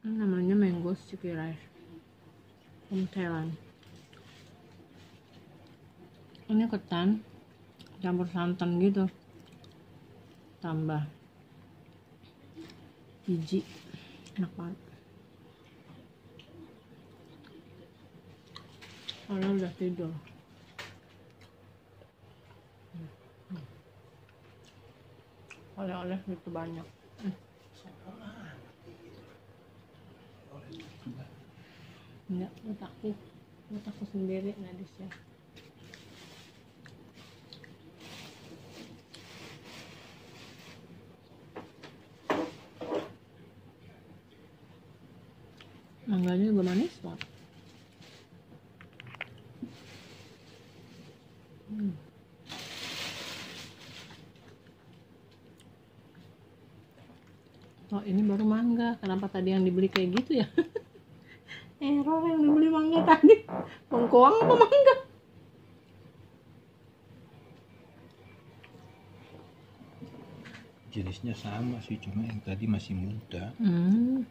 Ini namanya mango sticky rice from Thailand. Ini ketan campur santan gitu. Tambah biji enak banget. Kalau udah tidur. Oleh-oleh gitu banyak enggak buat aku sendiri share mangganya juga manis banget Hmm. Oh ini baru mangga. Kenapa tadi yang dibeli kayak gitu ya? Error yang dibeli mangga tadi. Bengkoang apa mangga? jenisnya sama sih cuma yang tadi masih muda Hmm.